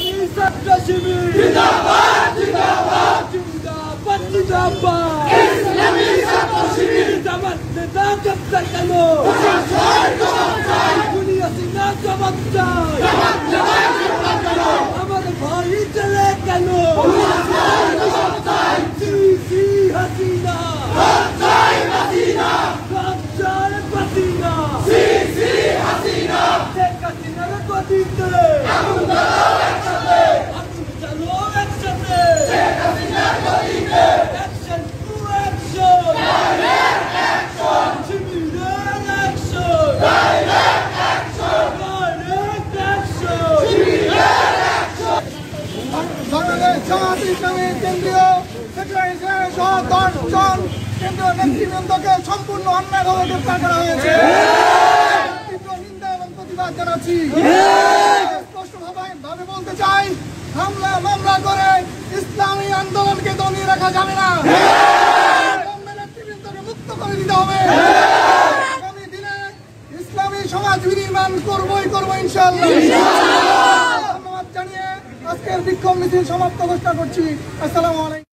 सत्य शिविर जिंदाबाद বাংলাদেশ জামাত ইসলামীর কেন্দ্রীয় সেক্রেটারি সহ দশজন কেন্দ্রীয় নেতৃবৃন্দকে সম্পূর্ণ অন্যায়ভাবে গ্রেপ্তার করা হয়েছে। তীব্র নিন্দা এবং প্রতিবাদ জানাচ্ছি। স্পষ্টভাবে বলতে চাই, হামলা মামলা করে ইসলামী আন্দোলনকে দমিয়ে রাখা যাবে না। নেতৃবৃন্দকে মুক্ত করে দিতে হবে। আগামী দিনে ইসলামী সমাজ বিনির্মাণ করবই করব আজকের বিক্ষোভ মিছিল সমাপ্ত ঘোষণা করছি। আসসালামু আলাইকুম।